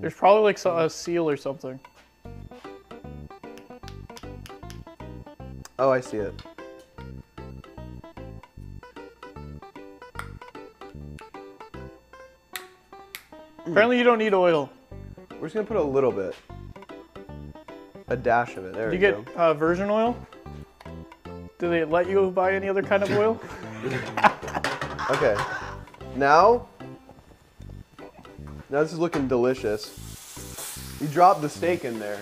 There's probably like a seal or something. Oh, I see it. Apparently, you don't need oil. We're just gonna put a little bit. A dash of it. There Do you get uh, virgin oil? Do they let you buy any other kind of oil? Okay. Now, now this is looking delicious. You drop the steak in there.